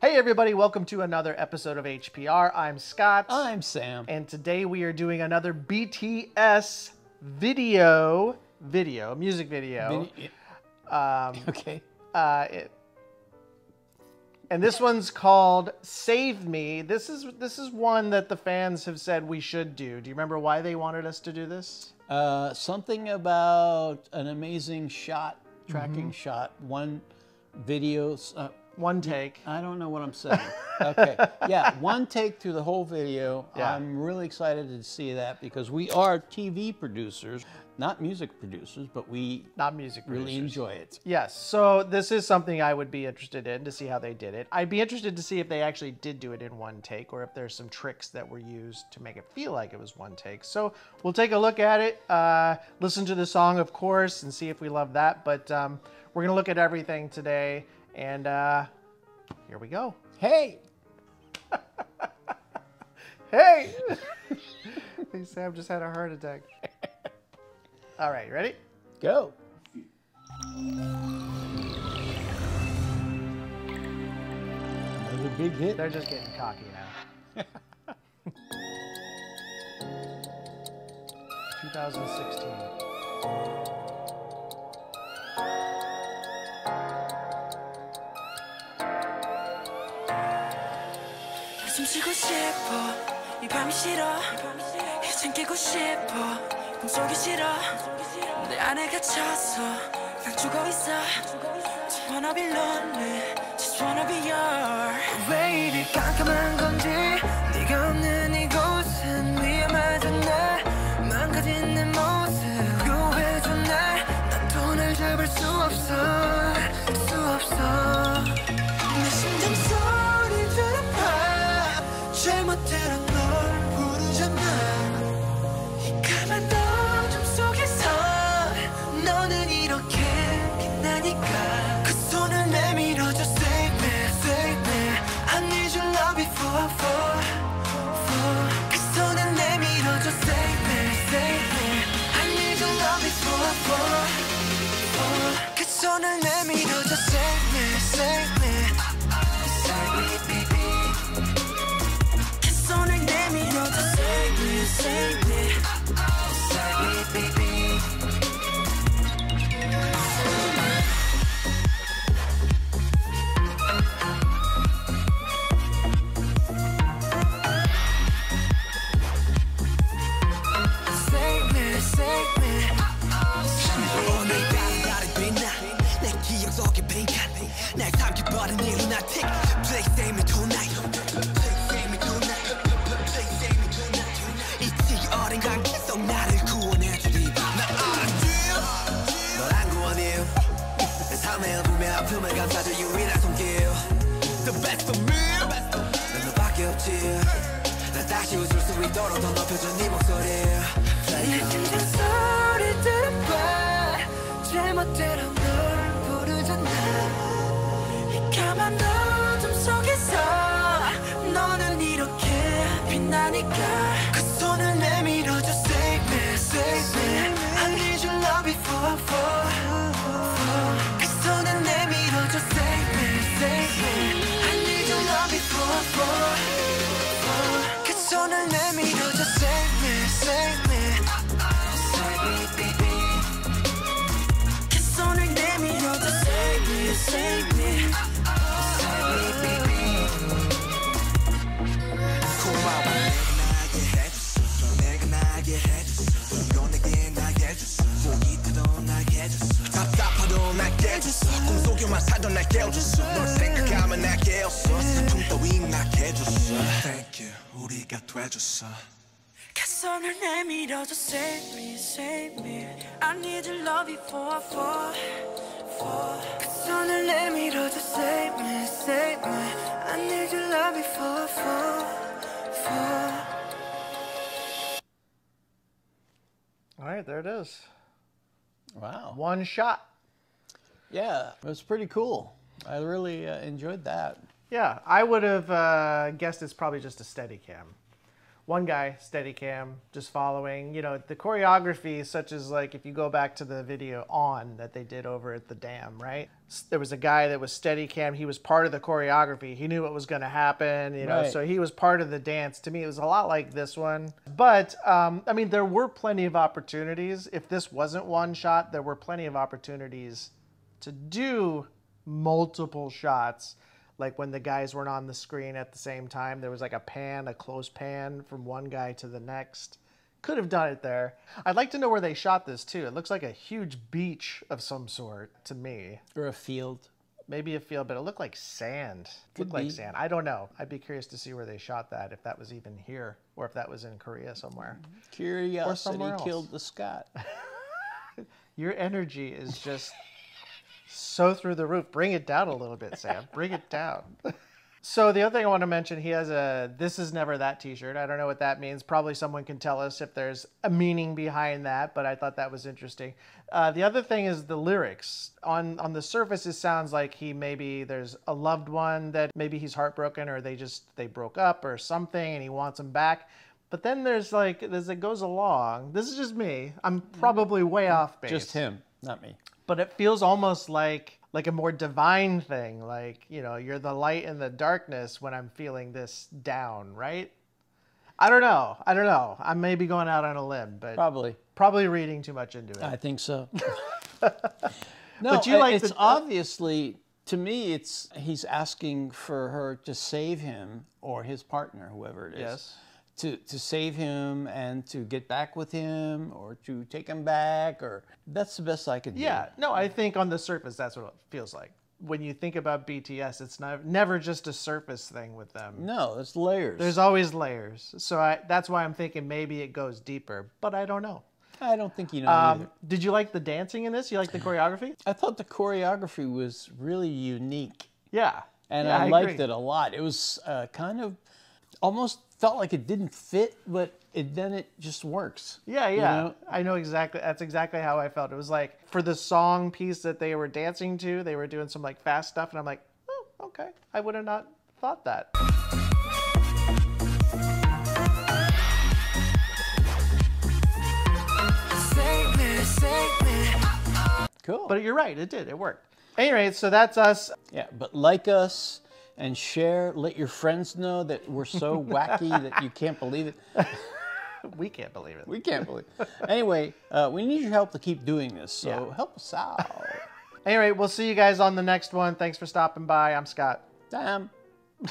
Hey, everybody, welcome to another episode of HPR. I'm Scott. I'm Sam. And today we are doing another BTS video, video, music video. Um, okay. uh, it, and this one's called "Save Me." This is this is one that the fans have said we should do. Do you remember why they wanted us to do this? Uh, something about an amazing shot, tracking Mm-hmm. shot, one video. Uh, One take. I don't know what I'm saying. okay. Yeah, one take through the whole video. Yeah. I'm really excited to see that because we are TV producers, not music producers, but we Not music. really enjoy it. Yes, so this is something I would be interested in to see how they did it. I'd be interested to see if they actually did do it in one take or if there's some tricks that were used to make it feel like it was one take. So we'll take a look at it, uh, listen to the song, of course, and see if we love that. But um, we're going to look at everything today, and uh, here we go. Hey, Hey! Sam just had a heart attack. All right, you ready? go. Another big hit. They're just getting cocky now. 2016. 숨 쉬고 싶어. 이 밤이 싫어. 이젠 깨고 싶어. 꿈속이 싫어. 내 안에 갇혀서 난 죽어 있어. Just wanna be lonely. Just wanna be yours. 왜 이리 깜깜한 건 잘못대로 널 부르잖아 이 까만 어둠 속에서 너는 이렇게 빛나니까 그 손을 내밀어줘 Save me, save me I need your love before, for, for 있도록 더 높여줘 네 목소리. 내 심장 소리 들어봐. 잘못대로 널 부르잖아. 이 까만 어둠 속에서 너는 이렇게 빛나니까. 그 손을 내밀어줘 Save me, save me. I need your love before, for, for 손을 내밀어줘 Save me, save me me, baby 그 손을 내밀어줘 Save me, save me me, baby 고마워. 나게 해줬어 내가 나게 해줬어 넌 내게 나게 해줬어 포기태도 나게 해줬어 답답하도 나게 해줬어 꿈속에만 살던 날 깨워줬어 널 생각하면 날 깨웠어 슬픔 따위 나게 해줬어 Thank you 우리가 돼줬어 그 손을 내밀어줘 Save me, save me I need your love before, for, for 그 손을 내밀어줘 Save me, save me I need your love before, for, for All right, there it is. Wow. One shot. Yeah, it was pretty cool. I really uh, enjoyed that. Yeah, I would have uh, guessed it's probably just a steady cam. One guy, steady cam, just following. You know, the choreography, such as like if you go back to the video on that they did over at the dam, right? There was a guy that was steady cam. He was part of the choreography. He knew what was going to happen, you know, Right. so he was part of the dance. To me, it was a lot like this one. But, um, I mean, there were plenty of opportunities. If this wasn't one shot, there were plenty of opportunities to do multiple shots like when the guys weren't on the screen at the same time there was like a pan a close pan from one guy to the next. Could have done it there. I'd like to know where they shot this too. It looks like a huge beach of some sort to me. Or a field. maybe a field but it looked like sand. It Could looked like sand. I don't know. I'd be curious to see where they shot that if that was even here or if that was in korea somewhere. Curiosity somewhere else. killed the Scott. Your energy is just so through the roof. Bring it down a little bit, Sam. Bring it down. So the other thing I want to mention, he has a "This is never that" T-shirt. I don't know what that means. Probably someone can tell us if there's a meaning behind that. But I thought that was interesting. Uh, the other thing is the lyrics. On on the surface, it sounds like he maybe there's a loved one that maybe he's heartbroken or they just they broke up or something and he wants them back. But then there's like as it goes along, this is just me. I'm probably way off base Just him, not me. But it feels almost like like a more divine thing like you know you're the light in the darkness when i'm feeling this down right i don't know i don't know i may be going out on a limb but Probably. probably reading too much into it I think so. no, But you like it's the- obviously to me it's he's asking for her to save him or his partner, whoever it is. Yes. To, to save him and to get back with him or to take him back or that's the best I could do. yeah no i think on the surface that's what it feels like. When you think about bts it's not, never just a surface thing with them. No, it's layers. there's always layers. So I, that's why i'm thinking maybe it goes deeper but i don't know. I don't think you know um, did you like the dancing in this? You like the choreography? I thought the choreography was really unique. yeah. And Yeah, I, I liked it a lot. It was uh, kind of almost felt like it didn't fit, but it then it just works. Yeah, you yeah. know? I know exactly. That's exactly how I felt. It was like for the song piece that they were dancing to, they were doing some like fast stuff, and I'm like, oh, okay. I would have not thought that. Save me, save me. Cool. But you're right. It did. It worked. Anyway, so that's us. yeah, but like us and share. Let your friends know that we're so wacky that you can't believe it. We can't believe it. We can't believe. It. Anyway, uh, we need your help to keep doing this. So Yeah. help us out. Anyway, we'll see you guys on the next one. Thanks for stopping by. I'm Scott. Damn.